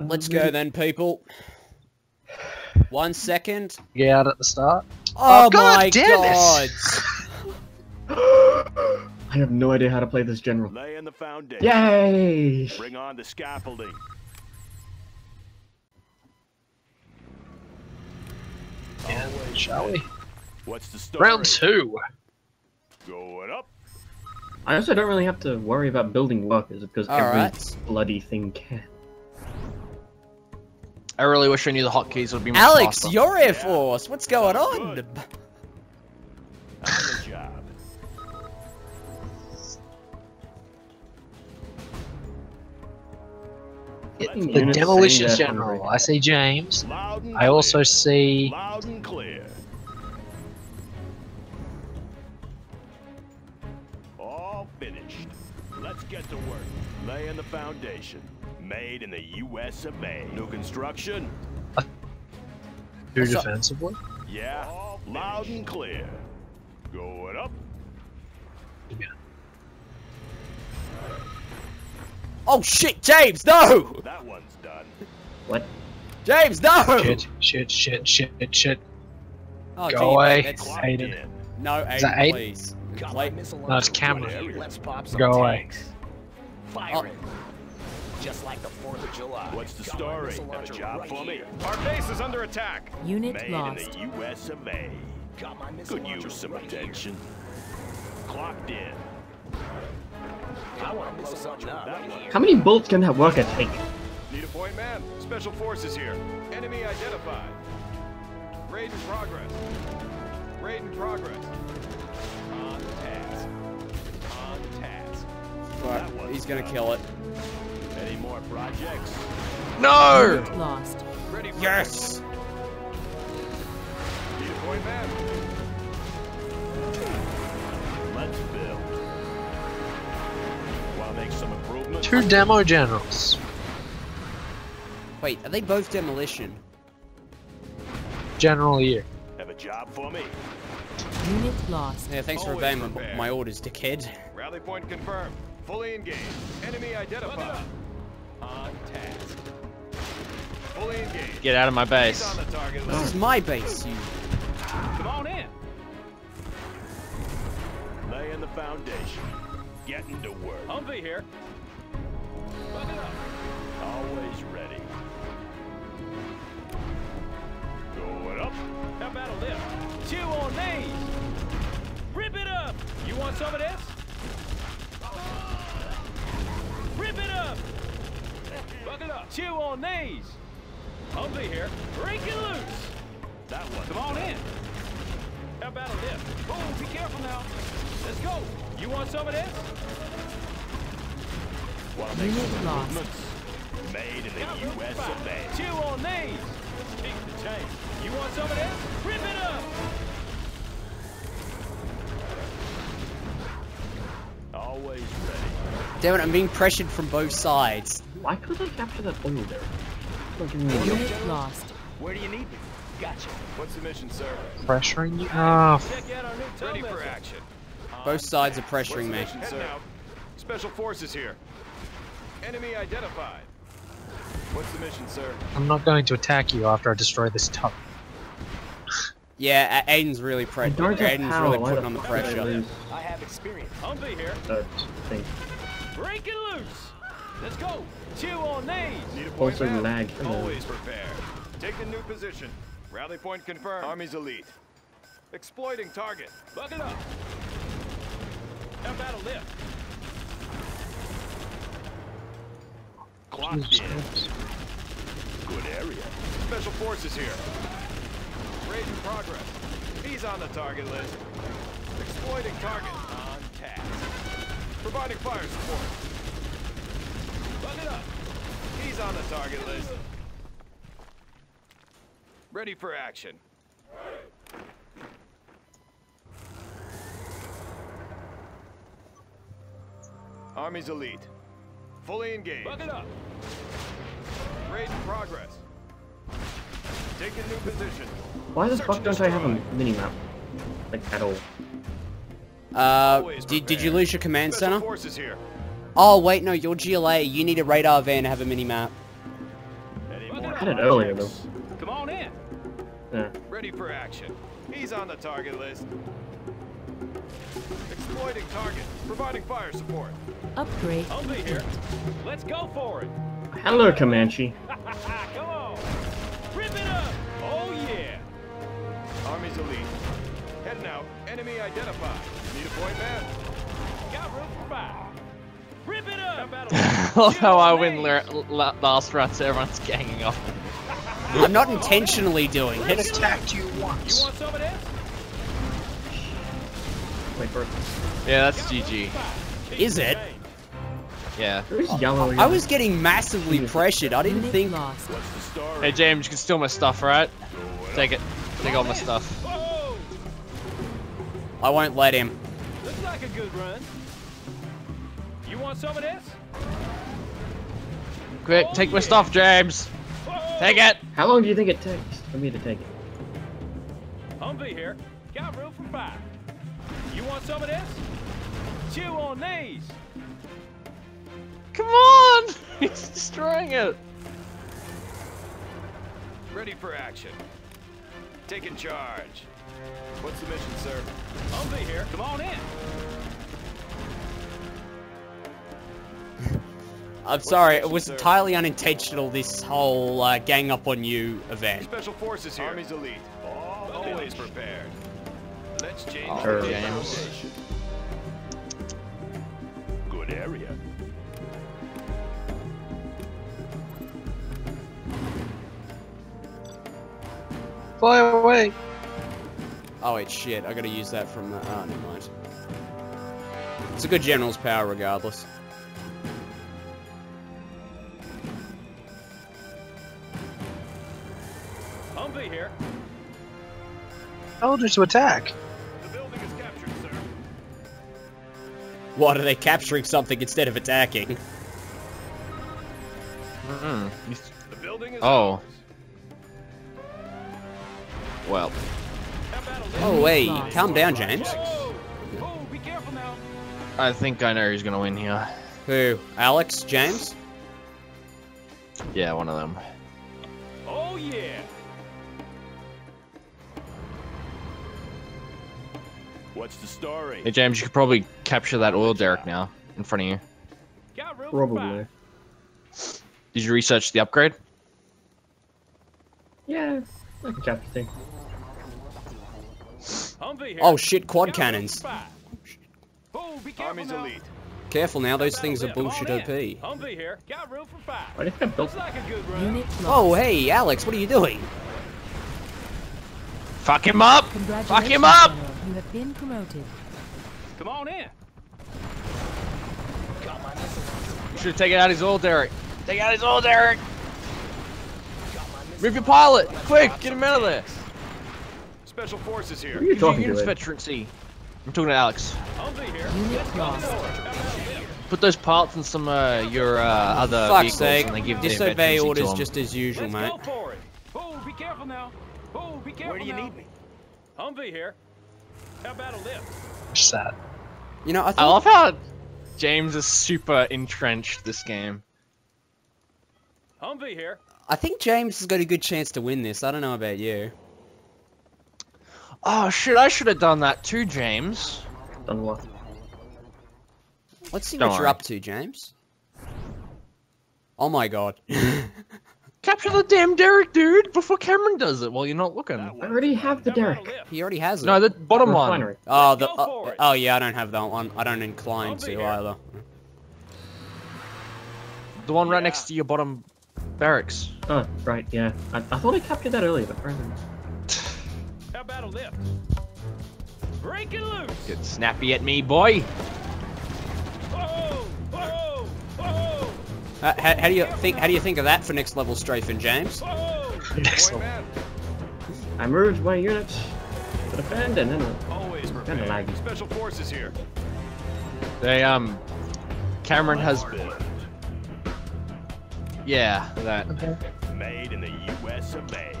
Let's go then, people. One second. Get out at the start. Oh, Oh, God my damn god! I have no idea how to play this general. Laying the foundation. Yay! Bring on the scaffolding. Yeah, shall we? What's the story? Round two. Going up. I also don't really have to worry about building workers because every Alright. bloody thing can. I really wish I knew the hotkeys would be much Alex, faster. your Air Force, what's going on? Good. On the job. Getting The units demolitions general. I see James. I also see. Loud and clear. All finished. Let's get to work. Laying the foundation. Made in the U.S. of A. New construction. Two What's up? defensively. Yeah. Loud and clear. Going up. Oh shit, James, no! That one's done. What? James, no! Shit, shit, shit, shit, shit. Oh, Go gee, away. that's- Aiden. in. No, Is that Aiden, Aiden? please. Got Wait. my missile No, it's Cameron. Let's pop some Go away. Fire Oh. it. Just like the 4th of July. What's the Got story? Have a job right for me? here. Our base is under attack. Unit Made lost. in the U.S. of A. Got my missile Could use some right attention. Clocked in. I want to blow something up. That one. How many bullets can that worker take? Need a point man. Special forces here. Enemy identified. Raid in progress. Raid in progress. On task. On task. Fuck, he's gonna kill it. Any more projects? No! Lost. Ready for Yes! Need point man. Let's build. Want to make some improvements? Two demo generals. Wait, are they both demolition? General year. Have a job for me? Unit lost. Yeah, thanks for obeying my, my orders, dickhead. Rally point confirmed. Fully engaged. Enemy identified. On task. Fully engaged. Get out of my base. on the target This is my base, you... Come on in. Laying the foundation. Getting to work. Humvee here. Look it up. Always ready. Going up. How about a lift? Two on knees. Rip it up. You want some of this? Rip it up. Buck it up. Two on knees. Humvee here. Break it loose. That one. Come on in. How about a lift? Oh, be careful now. Let's go. You want some of this? Want to make some Unit lost. Made in the U.S. of A. Two on knees. Keep the change. You want some of this? Rip it up. Always ready. Damn it, I'm being pressured from both sides. Why couldn't I capture that oil there? Not giving Unit lost. Where do you need me? Gotcha. What's the mission, sir? Pressuring you. Oh, f- Check out our new Ready for action. Both uh, sides are pressuring me. mission, sir? Special forces here. Enemy identified. What's the mission, sir? I'm not going to attack you after I destroy this top. Yeah, Aiden's really I pre- don't have Aiden's power. really Why putting on the fuck did I pressure. I have experience. Humvee here. Uh, that thing? Break it loose. Let's go. Two on knees. Need a point Also man? lag. Always prepared. Take the new position. Rally point confirmed. Army's elite. Exploiting target. Buck it up. How about a lift? Clocked Jesus in. Good area. Special forces here. Raid in progress. He's on the target list. Exploiting target. On task. Providing fire support. Buck it up. He's on the target list. Ready for action. Army's elite. Fully engaged. Buck it up. Raid in progress. Take a new position. Why the Search fuck don't I have a destroy. mini map? Like at all. Uh, did, did you lose your command Special center? forces here. Oh, wait, no, you're GLA. You need a radar van to have a mini-map. I had it earlier, though. Come on in. Yeah. Ready for action. He's on the target list. Exploiting target. Providing fire support. Upgrade. I'll be here. Let's go for it. Hello, Comanche. Come on. Rip it up. Oh, yeah. Army's elite. Heading out. Enemy identified. Need a point man. Got room for five. how I win la- la- last round, so everyone's ganging up. I'm not intentionally doing It it. attacked you You once. want some of this? Wait for it. Yeah, that's GG. Is it? Yeah. Who's oh. yellow? I was getting massively pressured. I didn't think. lost. What's the story? Hey James, you can steal my stuff, right? Take it. Take all my stuff. I won't let him. Looks like a good run. You want some of this? Quick, Oh, take my stuff, James. Whoa! Take it. How long do you think it takes for me to take it? Humvee here. Got room for five. You want some of this? Chew on these. Come on! He's destroying it. Ready for action. Taking charge. What's the mission, sir? Humvee here. Come on in. I'm sorry. It was entirely unintentional. This whole uh, gang up on you event. Special forces here. Army's elite. Always prepared. Let's change Oh, the James. Good area. Fly away. Oh wait, shit. I gotta use that from the. Oh, never mind. It's a good general's power, regardless. Humvee here. Told to attack. The building is captured, sir. What are they capturing something instead of attacking? Mm. The building is Oh. ours. Well, How about a Oh little- wait, calm down, James. Whoa! Whoa, be careful now. I think I know who's gonna win here. Who? Alex? James? Yeah, one of them. What's the story? Hey James, you could probably capture that oil derrick now in front of you. Got room for Probably. Did you research the upgrade? Yeah, I can capture thing. Oh shit, quad cannons. Oh, careful Army's now. elite. Careful now, those things are about a lift? bullshit Come on in. OP. Humvee here. Got room for five. Why do you think I built Looks like a good run. Unit lost. Oh hey, Alex, what are you doing? Fuck him up! Fuck him up! General. You have been promoted. Come on in. You should have taken out his oil derrick. Take out his oil derrick! Move your pilot! Quick, get him out of there! Special forces Who here. are you Use talking units to? Ed? veterancy. I'm talking to Alex. Humvee here. Unit lost. Put those parts in some uh, your uh, other Fuck's vehicles sake. and they give their Disobey orders to just as usual, Let's mate. go for it. Oh, be careful now. Oh, be careful Where do you now. need me? Humvee here. How about a lift? Sad. You know, I I love how James is super entrenched this game. Humvee here. I think James has got a good chance to win this. I don't know about you. Oh shit, I should have done that too, James. Done what? Let's see Don't what you're up to, James. Oh my god. Capture the damn derrick, dude, before Cameron does it while you're not looking. I already have the How about a derrick. he already has it. No, the bottom one. Oh, the uh, oh yeah, I don't have that one. I don't incline to here. either. The one right next to your bottom barracks. Oh, right, yeah. I, I thought I captured that earlier, but apparently not. How about a lift? Break it loose. Get snappy at me, boy. Whoa, whoa, whoa, Uh, how, how do you think? How do you think of that for next level strafing, James? whoa. Next level. I moved my units to defend and then Always Kinda prepared. laggy. Special forces here. They um, Cameron has. been. Yeah, that. Okay. Made in the U.S. of A.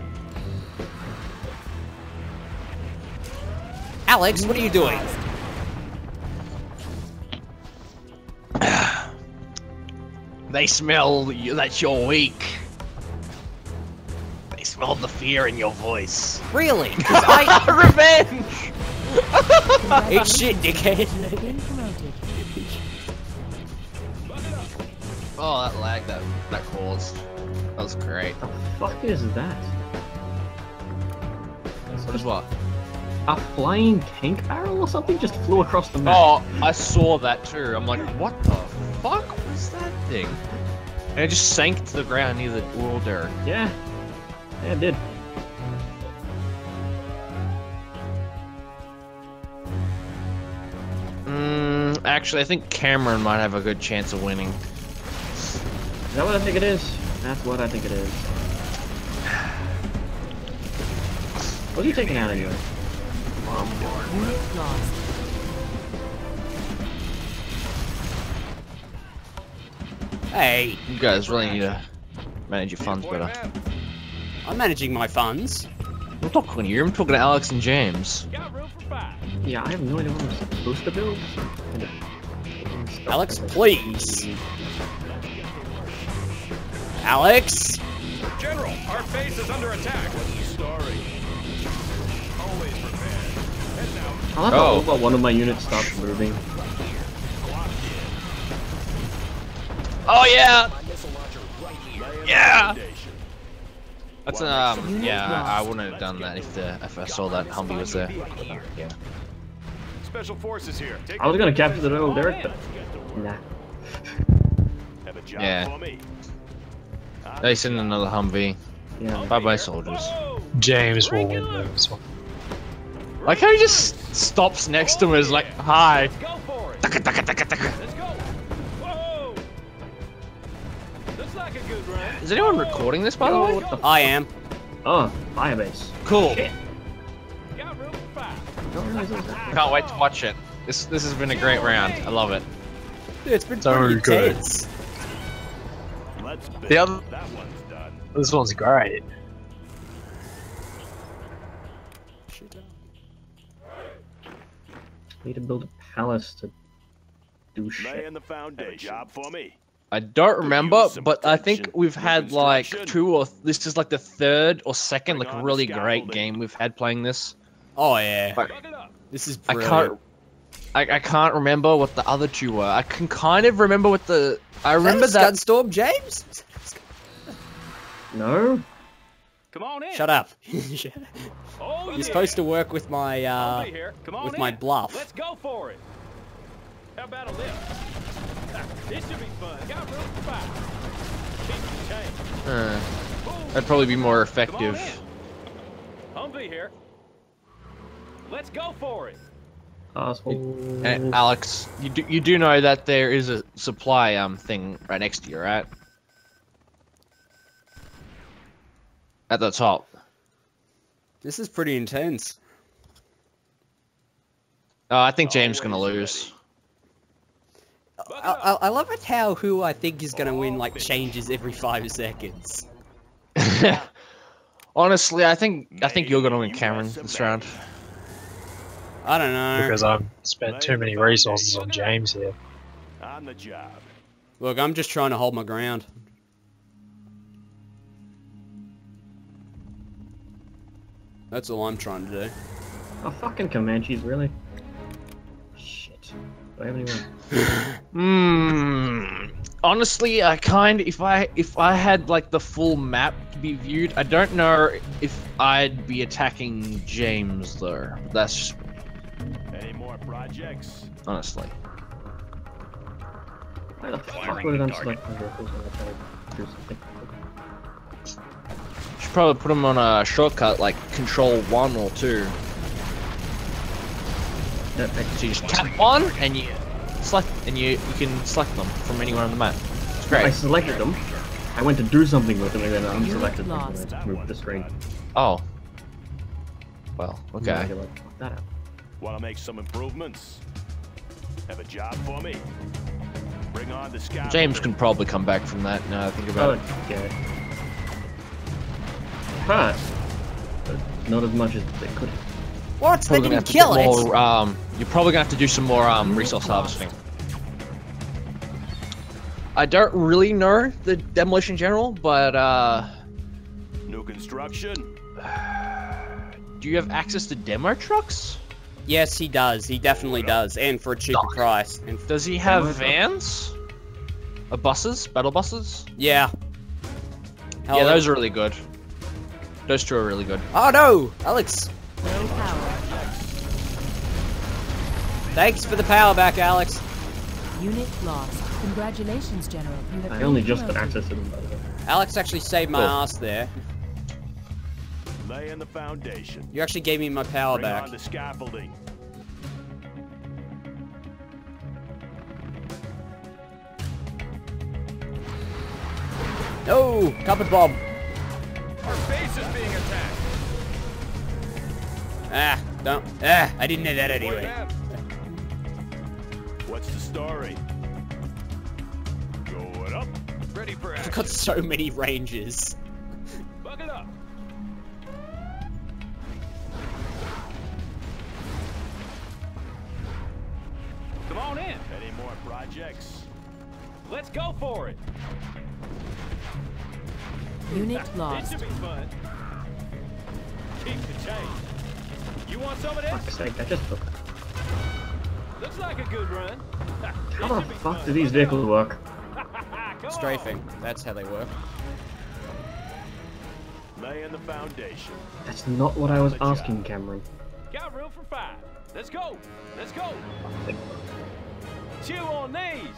Alex, what are you doing? They smell you, that you're weak. They smelled the fear in your voice. Really? I Revenge! eat shit, dickhead. You've been promoted. Oh, that lag that that caused. That was great. What the fuck is that? What is what? A flying tank barrel or something just flew across the map. Oh, I saw that too. I'm like, what the fuck was that thing? And it just sank to the ground near the oil derrick. Yeah. Yeah, it did. Mm, actually, I think Cameron might have a good chance of winning. Is that what I think it is? That's what I think it is. What's he taking out anyway? Unit lost. Hey, You guys really need to manage your funds better. I'm managing my funds. I'm not talking to you. I'm talking to Alex and James. Got room for five. Yeah, I have no idea what I'm supposed to build. Alex, please. Alex? General, our base is under attack. What's the story? Always prepared. Head now. I love Oh. how one of my units stopped moving. Oh yeah, My missile launcher right here. Laying the Yeah. foundation. that's um yeah. I, I wouldn't have done that if the if I saw that Humvee was there. Yeah. Special forces here. Take I was gonna capture the oil derrick, All but in. nah. Have a job Yeah. They send another Humvee. Yeah. Bye bye soldiers. James will win this one. Like how he just stops next to him is like, hi. Let's go for Is anyone recording this by the way? the I am. Oh, firebase. Cool. Shit. Got room for five. Don't realize it was that. Can't wait to watch it. This this has been a great round. I love it. Dude, it's been So pretty good. intense. Let's build. The other- That one's done. This one's great. Need to build a palace to do shit. Laying the Have a foundation. job for me. I don't remember, but I think we've had like two or this is like the third or second like really great game we've had playing this. Oh yeah. Like, Buck it up. This is I brilliant. can't. I, I can't remember what the other two were. I can kind of remember what the. I remember Is that that. Storm, James? No? Come on in. Shut up. Oh, You're yeah. supposed to work with my uh. Come on with in. my bluff. Let's go for it. How about a lift? This should be fun. Got room for five. Keep your change. Uh, that'd probably be more effective. Humvee here. Let's go for it. Asshole. And Alex, you do you do know that there is a supply um thing right next to you, right? At the top. This is pretty intense. Oh, I think James is gonna lose. Buck it I, I. I love it how who I think is gonna win like changes every five seconds. Honestly, I think I think you're gonna win Cameron this round. I don't know. Because I've spent too many resources on James here. On the job. Look, I'm just trying to hold my ground. That's all I'm trying to do. Oh, fucking Comanches, really? Shit. Do I have anyone? Hmm. Honestly, I kind if I if I had like the full map to be viewed, I don't know if I'd be attacking James though. That's just Any more projects? honestly. Why the fuck would it unselect my vehicles when I try to do something? Should probably put them on a shortcut like Control One or Two. That, that, So you just tap one and you select and you you can select them from anywhere on the map. It's I selected them. I went to do something with them and then I Unit unselected them and I moved the screen. Oh. Well, okay. I like, fuck that out. Want to make some improvements? Have a job for me? Bring on the scout. James can probably come back from that now I think about Oh, it. yeah. But, but not as much as they could. What? They Probably didn't kill it. more, um, you're probably gonna have to do some more um, resource harvesting. I don't really know the demolition general, but uh, New construction. Do you have access to demo trucks? Yes, he does. He definitely does, and for a cheaper Nice. price. And Does he have vans? Uh, buses? Battle buses? yeah. Yeah, those are really good. Those two are really good. Oh no, Alex! No Thanks for the power back, Alex. Unit lost. Congratulations, General. You have I only just got access to them, by the way. Alex actually saved my Cool. ass there. Laying the foundation. You actually gave me my power Bring back. on the scaffolding. No, carpet bomb. Our base is being attacked. Ah, don't. Ah, I didn't know that Boy, anyway. Man. What's the story? Going up. Ready for I've got so many ranges. Buckle up. Come on in. Any more projects? Let's go for it. Unit This lost. should be fun. Keep the change. You want some of this? Fuck's sake, I just took it. Looks like a good run. How the fuck do these vehicles work? Strafing. That's how they work. Laying the foundation. That's not what I was asking, Cameron. Got room for five. Let's go. Let's go. Chew on these.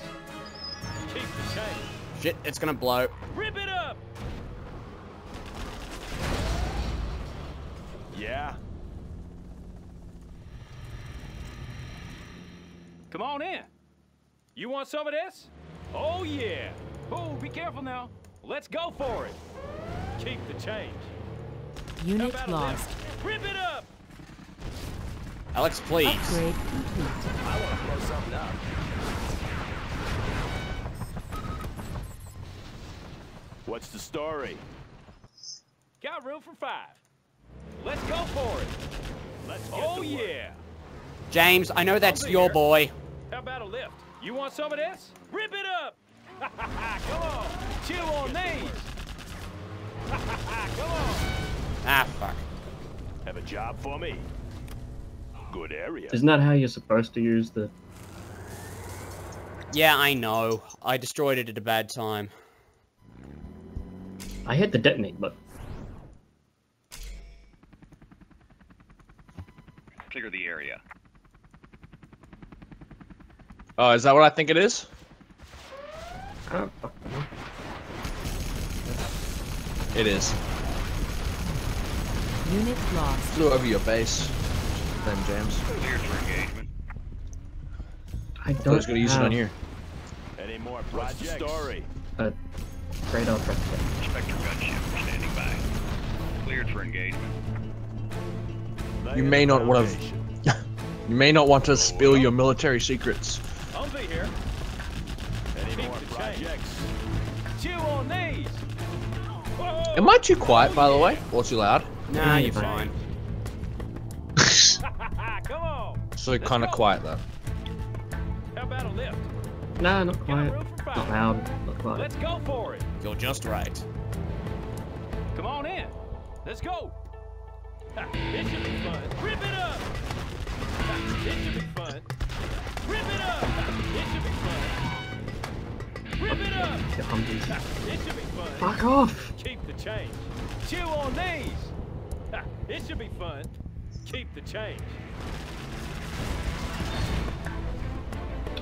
Keep the change. Shit, it's gonna blow. Rip it up. Yeah. Come on in. You want some of this? Oh, yeah. Oh, be careful now. Let's go for it. Keep the change. Unit How about a lost. lift? Rip it up. Alex, please. Upgrade complete. I want to blow something up. What's the story? Got room for five. Let's go for it. Let's get Oh, to work. yeah. James, I know that's your boy. How about a lift? You want some of this? Rip it up. Come on. Chew on these. Come on. Ah, fuck. Have a job for me. Good area. Isn't that how you're supposed to use the... Yeah, I know. I destroyed it at a bad time. I hit the detonate button. Clear the area. Oh, is that what I think it is? I don't fucking know. It is. Unit lost. Flew over your base. Then James. Cleared for engagement. I I don't was gonna use it on here. Any more projects? the story? a radar track. Spectre gunship standing by. Cleared for engagement. You may not want to. You may not want to spill your military secrets. I'll be here. Any Keep more the change. projects? Chew on these. Whoa. Am I too quiet, by the way? Or too loud? Nah, you're Fine. fine. Come on. So kind of quiet though. How about a lift? Nah, not quiet. Not loud. Not quiet. Let's go for it. You're just right. Come on in. Let's go. This should be fun. Rip it up. This should be fun. Rip it up. The Humvees. This should be fun. Fuck off! Keep the change. Chew on these. Ha, This should be fun. Keep the change.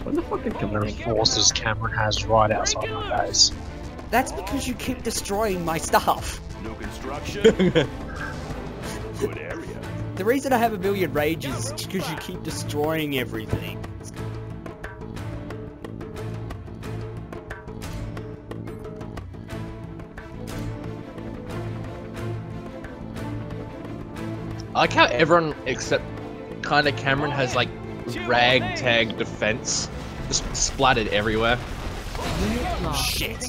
What the fuck did The Cameron forces Cameron has right outside my base. That's because you keep destroying my stuff. New construction? Good area. The reason I have a million rages is because you keep destroying everything. I like how everyone except kind of Cameron has like ragtag defense, just splattered everywhere. Shit.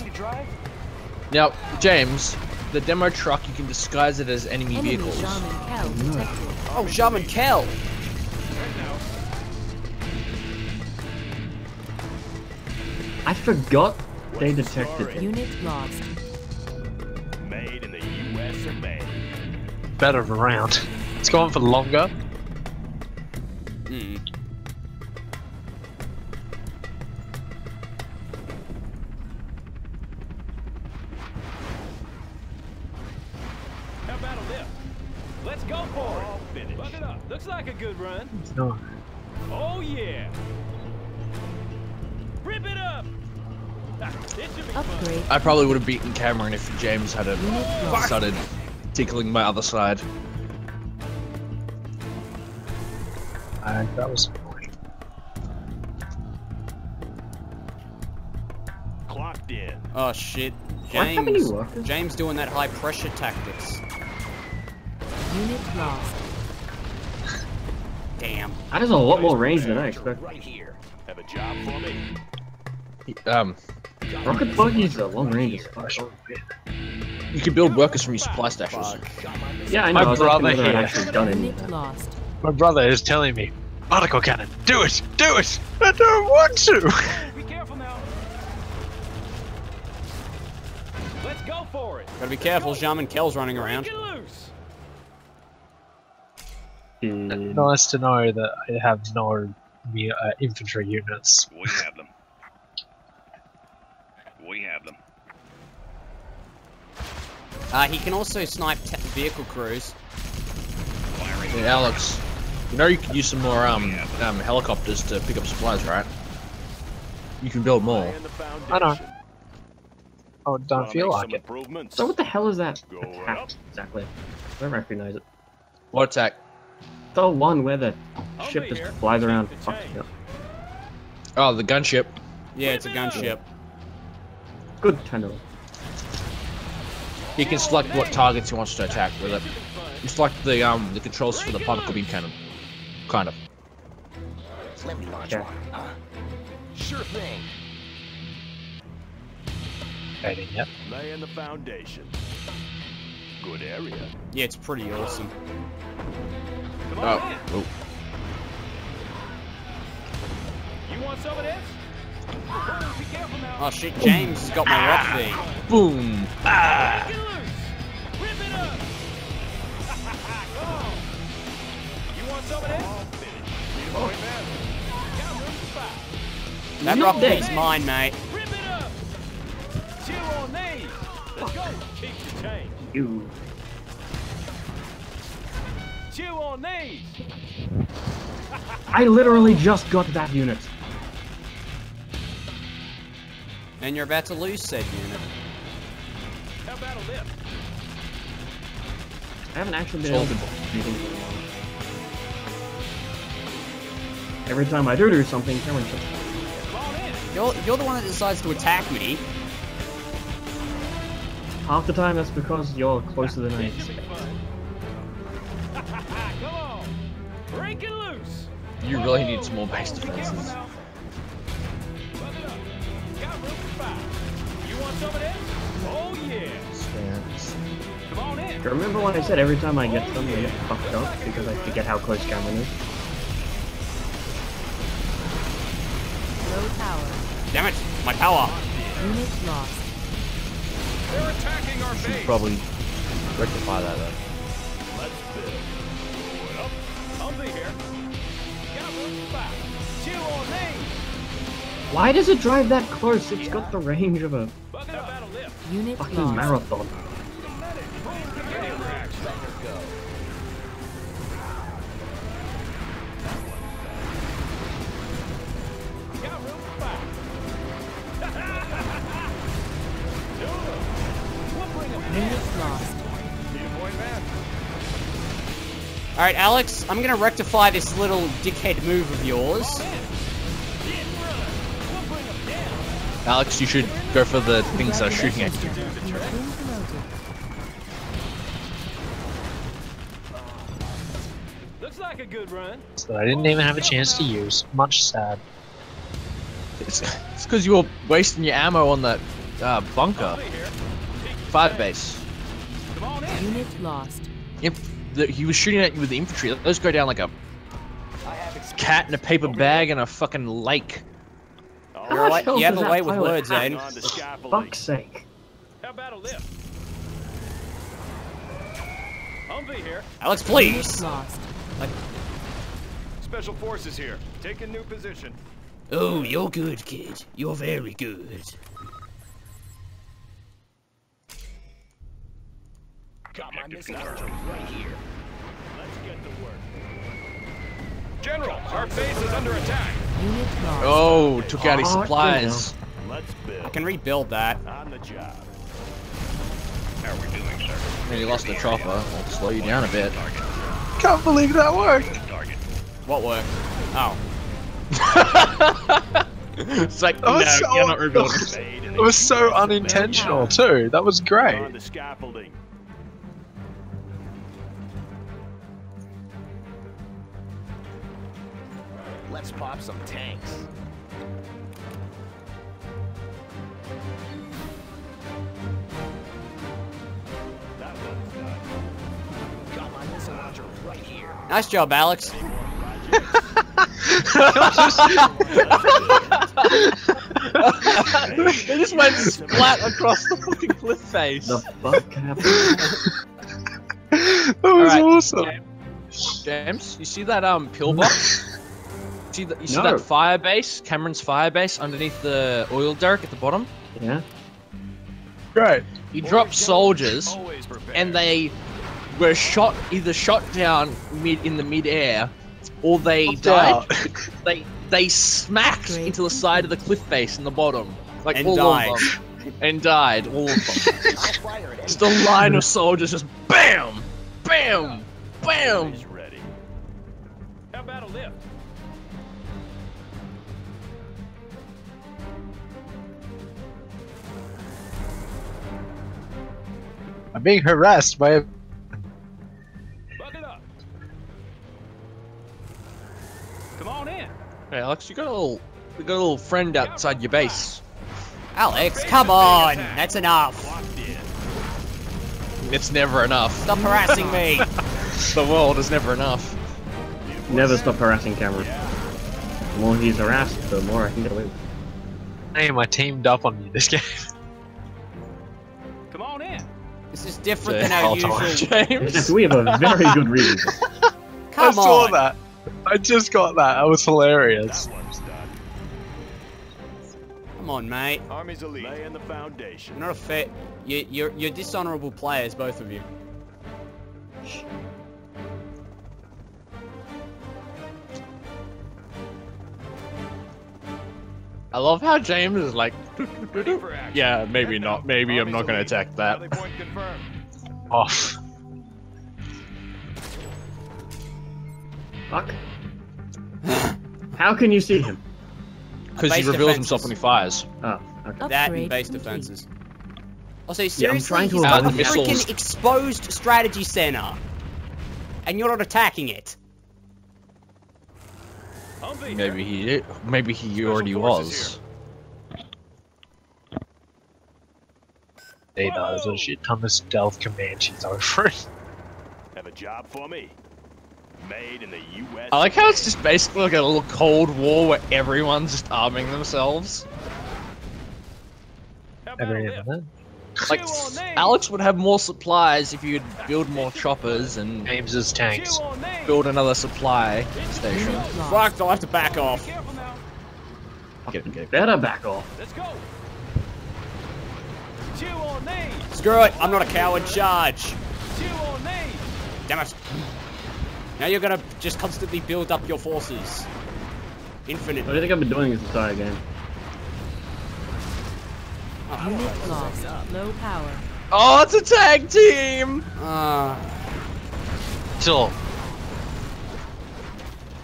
Now, James, the demo truck you can disguise it as enemy Enemy vehicles. Jarmen Oh, Jarmen Kell. I forgot they detected story? it. Unit lost. Made in the U.S. U.S. of A. Better of a round. It's going for longer. Hmm. How about a lift? Let's go for All it. finished. Buck it up. Looks like a good run. No. Oh yeah. Rip it up. Ah, should be fun. Upgrade. I probably would have beaten Cameron if James had Unit a, lost. started tickling my other side. That was annoying. Clocked in. Oh shit. Why have any James. workers? James doing that high pressure tactics. Unit lost. Damn. That is a lot more range than I expected. Right here. Have a job for me. Um, Rocket buggies are long range as you can build workers from your supply stashes. Yeah, I My know. I brother whether I'd here. actually done any of Unit lost. My brother is telling me, particle cannon, do it, do it. I don't want to. Be careful now. Let's go for it. Gotta be careful, Jarmen Kell's running around. Break loose. Mm, nice to know that I have no uh, infantry units. We have them. We have them. Uh, he can also snipe ta vehicle crews. Firing. Hey, Alex, you know you could use some more um, um helicopters to pick up supplies, right? You can build more. Laying the foundation. I know. Oh, it don't feel like it. So what the hell is that attack exactly? I don't recognize it. What attack? The one where the ship just flies around. Keep the Fuck change. yeah. Oh, the gunship. Yeah, it's a gunship. Good to know. He can select what targets he wants to attack with it. It's like the um the controls for the particle beam cannon, kind of. Let me launch Yeah. one. Huh? Sure thing. Heading, yep. Laying the foundation. Good area. Yeah, it's pretty awesome. Come on Oh, oh. You want some of this? Oh, be careful now. Oh shit, James has got my rock thing. boom! Ah! Break it loose. Rip it up. You want some of this? That Not rock dead. thing's mine, mate. Rip it up. Chew on these. Let's go. Keep the change. You. Chew on these. I literally just got that unit. And you're about to lose said unit. How about a lift? I haven't actually been able to do anything for a while. Every time I do do something, Cameron just Come on in. You're, you're the one that decides to attack me. half the time that's because you're closer than I It expect. Come on. Break it loose. You really need some more base defenses. Buck it up. Got room for five. You want some of this? Oh yeah. Stance. Come on in. Do you remember when I said every time I get something I get fucked up because I forget how close Cameron is? Power. Unit lost. They're attacking our Should base. probably rectify that though. Let's build. Going up. I'll be here. Got room for five. On these. Why does it drive that close? It's got the range of a Buck it up. How about a lift? Unit fucking lost. marathon. Alright, Alex, I'm gonna rectify this little dickhead move of yours. All in. Get thriller. We'll bring 'em down. Alex, you should go for the things that are shooting at you. Congratulations, General. You've been promoted. Looks like a good run. So I didn't even have a chance to use. Much sad. It's because you were wasting your ammo on that uh, bunker. I'll be here. Fire base. Come on in. Unit lost. Yep, the, he was shooting at you with the infantry. Those go down like a cat in a paper oh, bag in a fucking lake. How You're a much wa- health you have a way with pilot words, have? Aiden. On the For fuck's sake. How about a lift? Humvee here. Alex, please. lost. Special forces here. Taking new position. Oh, you're good, kid. You're very good. Got my missile right here. Let's get to work. General, our base is under attack. Oh, took out his Oh, supplies. Let's build. I can rebuild that. On the job. How are we doing, sir? Nearly lost the chopper. I'll slow you down a bit. Target. Can't believe that worked. Target. What work? Oh. it's like, That was so, you're not rebuilding. It was so US of A. unintentional too. That was great. Let's pop some tanks. That one's done. Got my missile launcher right here. Nice job, Alex. they just went splat across the fucking cliff face. The fuck happened? that was Alright. awesome. James, you see that um pillbox? see that? You see No. that fire base? Cameron's fire base underneath the oil derrick at the bottom. Yeah? Great. He dropped soldiers, and they were shot either shot down mid in the mid-air, or they Popped died. they they smacked Great. into the side of the cliff face in the bottom, like And all died. of them, and died all of them. I'll fire it. just a line of soldiers, just bam, bam, bam. I'm being harassed by a Come on in. Hey Alex, you got a little, you got a little friend outside your base. Alex, come on. That's enough. It's never enough. Stop harassing me. The world is never enough. Never stop harassing Cameron. The more he's harassed, the more I can get away with. Hey, I teamed up on you this game. Come on in. This is different than our usual. Yes, James. we have a very good reason. Come I saw on. that. I just got that. That was hilarious. That. Come on, mate. Army's elite. Laying the foundation. You're not a fair. You, you're you're dishonorable players, both of you. I love how James is like, Ready for action. yeah, maybe Head not. Maybe I'm not gonna attack that. Rally point confirmed. Off. Fuck. How can you see him? Because he reveals defenses. himself when he fires. Oh, okay. That and Upgrade base complete. defenses. Also, I'm seriously, trying to he's got a freaking exposed strategy center, and you're not attacking it. Humvee here. Maybe he, maybe he Special already was. Hey, no, there's a shit ton of stealth Comanches over it. Have a job for me. Made in the U.S. I like how it's just basically like a little Cold War where everyone's just arming themselves. How about a Every lift? event. Like, Chew on me. Alex would have more supplies if you'd build more choppers and James's tanks. Chew on me. build another supply station. Fuck, I'll have to back off. Careful now. Get it, get it. Better back off. Let's go. Chew on me. Screw it, I'm not a coward. Charge. Chew on me. Damn it. Now you're gonna just constantly build up your forces. Infinite. What do you think I've been doing this entire game? Unit lost. Low power. Oh, it's a tag team! Ah. Still,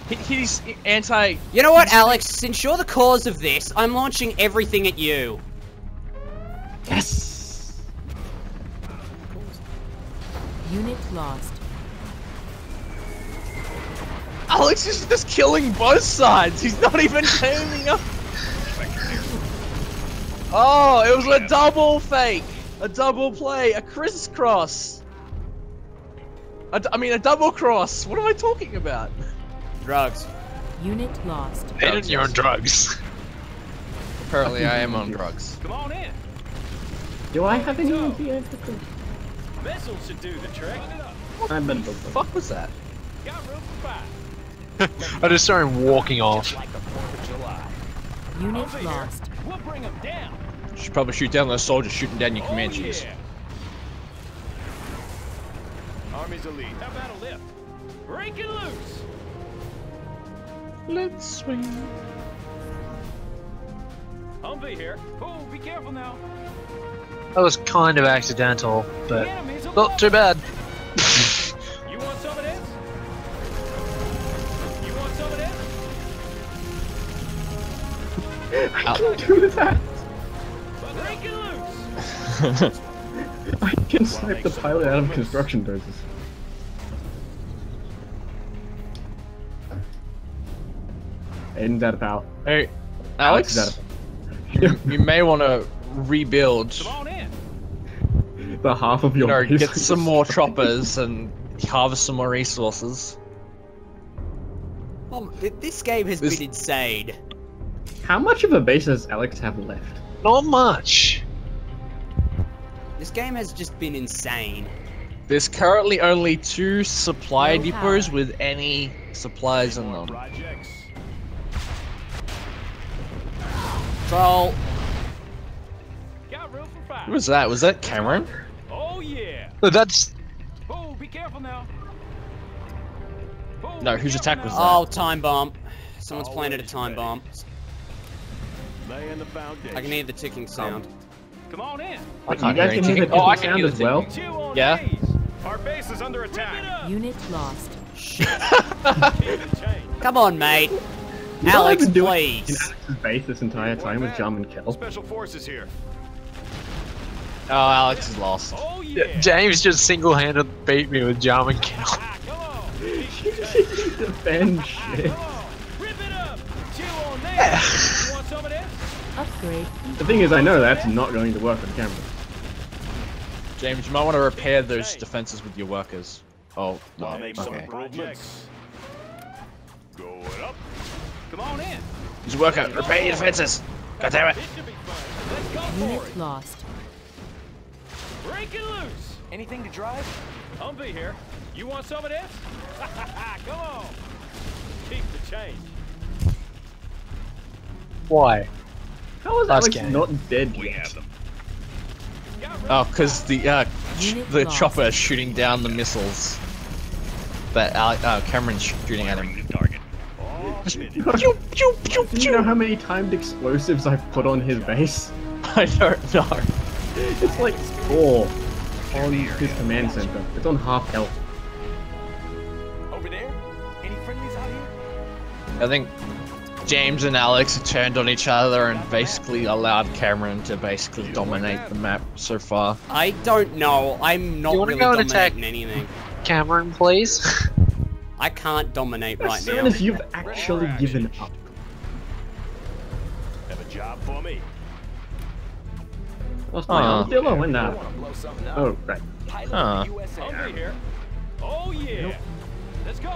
He, he's anti. you know what, Alex? Since you're the cause of this, I'm launching everything at you. Yes! Unit lost. Alex is just killing both sides. He's not even teaming up. Oh, it was a double fake, a double play, a crisscross. A d- I mean, a double cross. What am I talking about? Drugs. Unit lost. Aiden, you're on drugs. Apparently, I am on drugs. Come on in. Do I have any idea? if the- Missiles should do the trick. I better build The them. fuck was that? Got room for five. I just saw him walking off. Like the 4th of July. Unit lost. We'll bring them down. You should probably shoot down those soldiers shooting down your Oh, Comanches. yeah. Army's elite. How about a lift? Break it loose. Let's swing. Humvee here. Oh, be careful now. That was kind of accidental, but enemy's not too bad. You want some of this? You want some of this? I can't do that. Break it loose. I can snipe the pilot out of construction doses. Aiden's out of power. Hey, is Alex, out you, you may want to rebuild. Come on in. the half of You your know, get some more choppers and harvest some more resources. Th- this game has This- been insane. How much of a base does Alex have left? Not much. This game has just been insane. There's currently only two supply No depots power. with any supplies in them. Projects. Troll. Got room for five. Who was that? Was that Cameron? Oh yeah. But that's Oh, be careful now. Oh, No, whose attack was now. that? Oh, time bomb. Someone's planted a time ready. bomb. Laying the. I can hear the ticking sound. Come on in. I You can't guys hear can hear the Oh, I can sound the as well? ticking. Two on Yeah. Our base is under attack. Unit lost. Keep the change. Come on, mate. You know what Alex, I've been doing in please. Alex's base this entire time with Jarmen Kell. Special forces here. Oh, Alex is lost. Oh yeah. James just single-handed beat me with Jarmen Kell. Ah, come on. Keep the change. Defend shit. Come. Rip it up. Two on there. you want some of this? Upgrade. The thing is, I know that's not going to work on camera. James, you might want to repair those defenses with your workers. Oh, I'll well, make some okay. improvements. Going up. Come on in. Use your worker. Repair your defenses. God damn it. This should be fun. Let's go for Unit lost. Break it loose. Anything to drive? Humvee here. You want some of this? Come on. Keep the change. Why? How is Last Alex game. not dead We yet? have them. Oh, because the uh, ch- the lost. chopper is shooting down the missiles that Ale- uh, Cameron's shooting at him. Firing the target. Do you know how many timed explosives I've put on his base? I don't know. It's like four on his command center. It's on half health. Over there? Any friendlies out here? I think James and Alex turned on each other and basically allowed Cameron to basically dominate the map so far. I don't know. I'm not You wanna really go and attack- dominating anything. Cameron, please. I can't dominate right As now. soon as you've actually given up. Have a job for me. Lost my Huh. arm still? Oh, when that? want to blow something up. Oh, right. Pilot Huh. the USA. Humvee here. Oh yeah. Let's go.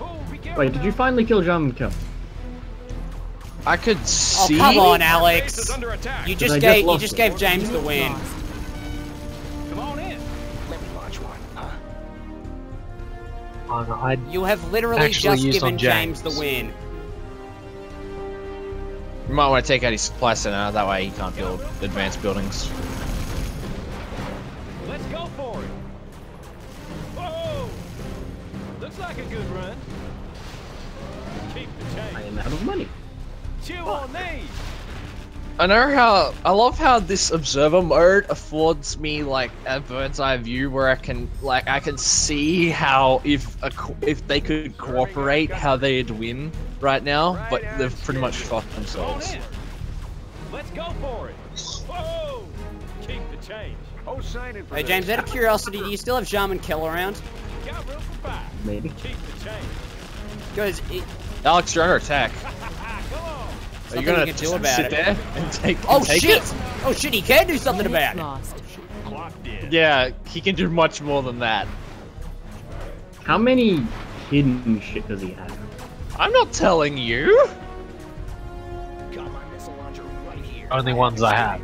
Oh, be Wait, did you finally kill Jarmen Kell? I could oh, see. Oh, come on, Alex. is under attack. You I just just gave you just it. gave James the win. Come on in. Let me launch one. Huh? Oh, no, I You have literally just given on James the win. You might want to take out his supply center, that way he can't build advanced buildings. Let's go for it. Whoa. Looks like a good run. Keep the change. I am out of money. Two on these. I know how I love how this observer mode affords me like a bird's eye view where I can like I can see how if a, if they could cooperate how they'd win right now, but they've pretty much fucked themselves. Let's go for it. Whoa. Keep the change. Oh, sign for Hey. James, out of curiosity, do you still have Jarmen Kell around? Got room for five. Maybe. Keep the change. Because it, Alex, you're under attack. Are you gonna you do about sit it. there and take? And oh take shit! It? Oh shit! He can do something about it. Yeah, he can do much more than that. How many hidden shit does he have? I'm not telling you. Got my missile launcher right here. Only ones I have.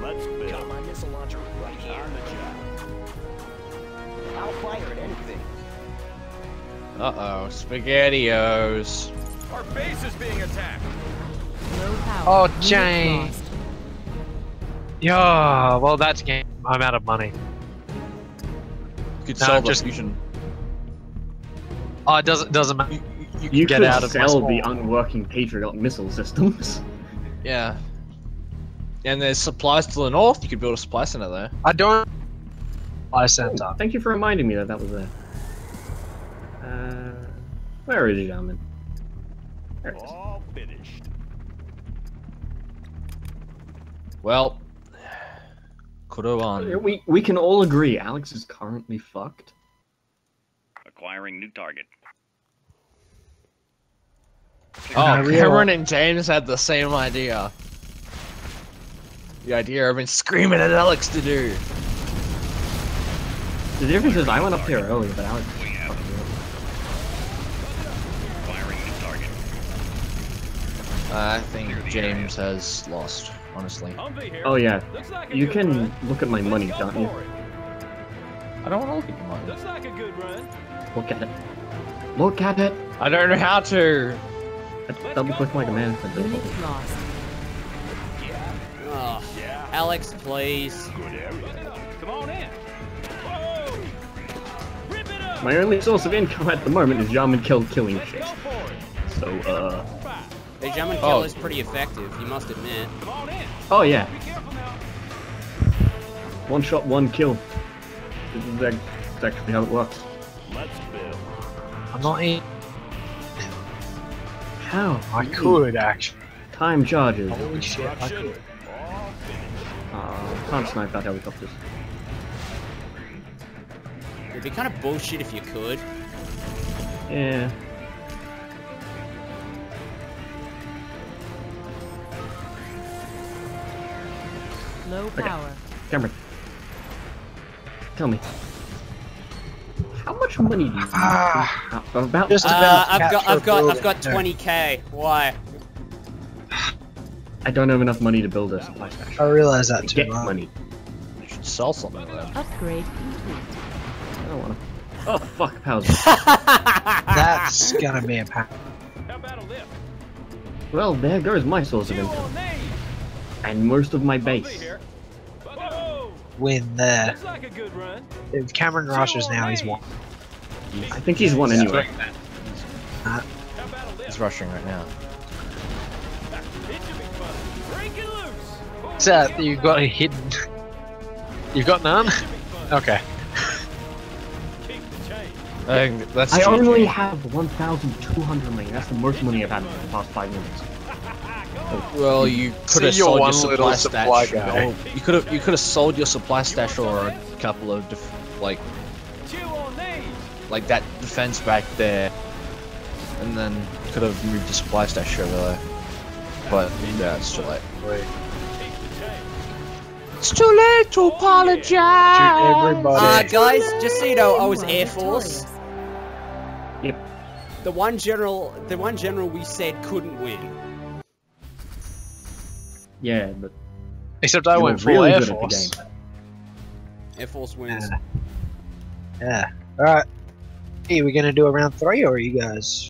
Let's build. Got my missile launcher right here. On the job. I'll fire at anything. Uh oh, spaghettios. Our base is being attacked. Low power. Oh, Unit Jane. Yeah, well, that's game. I'm out of money. You could No, sell the just- fusion. Oh, it doesn't doesn't matter. You, get could out of my sell the unworking Patriot missile systems. Yeah. And there's supplies to the north. You could build a supply center there. I don't. I sent up. Thank you for reminding me that that was there. Uh, where is Jarmen? There it is. All finished. Well, could have won. We we can all agree Alex is currently fucked. Acquiring new target. Oh, oh I realize- Cameron and James had the same idea. The idea I've been screaming at Alex to do. The difference is I went up there early, but Alex We have fucked me acquiring new target. I think James has lost, honestly. Humvee here. up. Oh yeah, Looks like a you can look at my money, don't you? I don't want to look at your money. Looks like a good run. Look at it. Look at it. I don't know how to. I double click my command. and then- Unit lost. Oh, Yeah. Alex, please. Come on in. Whoa! Rip it up. My only source of income at the moment is Jarmen Kell killing Let's shit. The Jarmen Oh. kill is pretty effective, you must admit. Come on in. oh yeah, Be careful now. one shot, one kill. This is ac- actually how it works. Let's build. I'm not in. How? I could actually. Time charges. Holy shit! I could. All. Uh, can't snipe that helicopters. It'd be kind of bullshit if you could. Yeah. Low Okay. power. Cameron. Tell me. How much money do you have? Ah. Uh, about Just Uh, about to I've got, I've got. I've got 20k. Why? I don't have enough money to build a supply station. I realize that too. Get uh, money. You should sell something then. Upgrade complete. I don't wanna. Oh fuck, pals. That's gonna be a pack. How about a lift? well, there goes my source of income. On name. And most of my base. here. Whoa! Win there. Looks like a good run. If Cameron rushes now, he's won. I think he's won anyway. Uh, How about a lift? He's rushing right now. It should be fun. Break it loose. Oh, So you've got a hidden. You've got none. It should be fun. Okay. Keep the change. I that's I only have 1,200 money. That's the most money I've had in the past five minutes. Well, you could have sold one your supply supply stash. guy. or You could have you could have sold your supply stash or a couple of def- like Two on these. like that defense back there, and then could have moved the supply stash over there. But yeah, it's too late. Wait. Keep the change. It's too late to apologize. To everybody. Uh, guys, just so you know, I was Air Force. Yep. The one general, the one general we said couldn't win. Yeah, but Except I went were full really Air the Force. game. Air Force wins. Yeah. Yeah. Alright. Hey, we gonna do a round three or are you guys